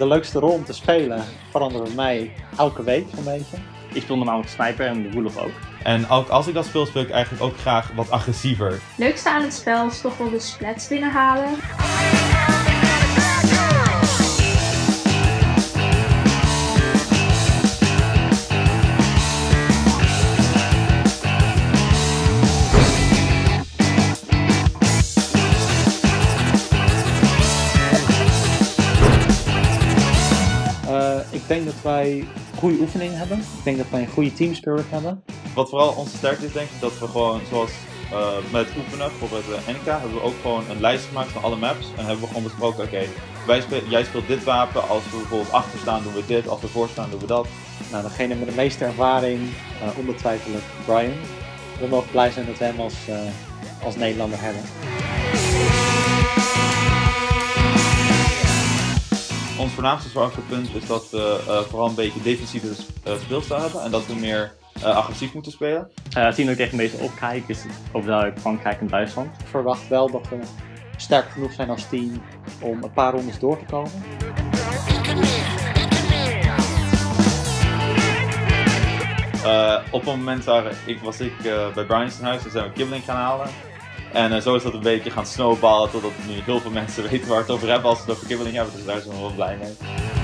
de leukste rol om te spelen verandert bij mij elke week zo'n beetje. Ik speel normaal met sniper en de Wolf ook. En ook als ik dat speel, speel ik eigenlijk ook graag wat agressiever. Leukste aan het spel is toch wel de splats binnenhalen. Denk dat wij goede oefening hebben. Ik denk dat wij een goede teamspirit hebben. Wat vooral onze sterkte is, denk ik, dat we gewoon zoals uh, met oefenen, bijvoorbeeld de NK, hebben we ook gewoon een lijst gemaakt van alle maps. En hebben we gewoon besproken, oké, okay, jij speelt dit wapen, als we bijvoorbeeld achter staan doen we dit, als we voor staan doen we dat. Nou, degene met de meeste ervaring, uh, onbetwijfelijk Brian. We mogen blij zijn dat we hem als, uh, als Nederlander hebben. Voornaamste zwakke punt is dat we uh, vooral een beetje defensieve uh, speelstijl hebben en dat we meer uh, agressief moeten spelen. Uh, het team dat ik tegen meeste opkijk is overduidelijk Frankrijk en Duitsland. Ik verwacht wel dat we sterk genoeg zijn als team om een paar rondes door te komen. Uh, op een moment waar ik, was ik bij Brian's huis en zijn we kibbeling gaan halen. En uh, zo is dat een beetje gaan snowballen totdat nu heel veel mensen weten waar het over hebben als ze het over kibbeling hebben. Dus daar zijn we wel blij mee.